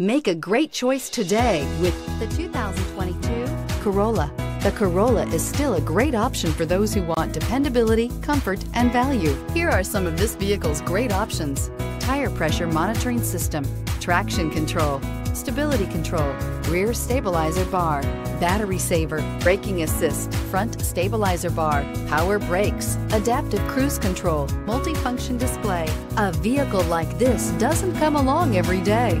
Make a great choice today with the 2022 Corolla. The Corolla is still a great option for those who want dependability, comfort, and value. Here are some of this vehicle's great options. Tire pressure monitoring system, traction control, stability control, rear stabilizer bar, battery saver, braking assist, front stabilizer bar, power brakes, adaptive cruise control, multifunction display. A vehicle like this doesn't come along every day.